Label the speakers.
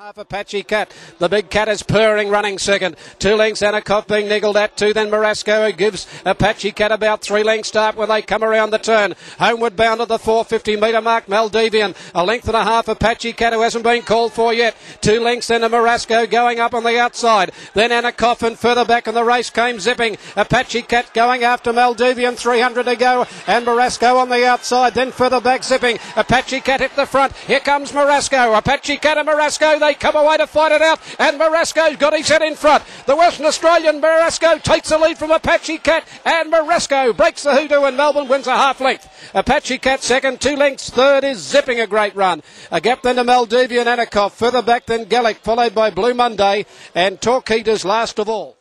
Speaker 1: Half Apache Cat. The big cat is purring, running second. Two lengths, Annenkov being niggled at two. Then Marasco who gives Apache Cat about three lengths start when they come around the turn. Homeward bound at the 450 metre mark, Maldivian. A length and a half, Apache Cat who hasn't been called for yet. Two lengths, then a Marasco going up on the outside. Then Annenkov and further back in the race came zipping. Apache Cat going after Maldivian, 300 to go. And Marasco on the outside. Then further back zipping. Apache Cat hit the front. Here comes Marasco. Apache Cat and Marasco. They come away to fight it out, and Marasco's got his head in front. The Western Australian Marasco takes the lead from Apache Cat, and Marasco breaks the hoodoo, and Melbourne wins a half length. Apache Cat second, two lengths. Third is zipping a great run. A gap then to Maldivian Annenkov. Further back than Gallic, followed by Blue Monday, and Tawqeet's last of all.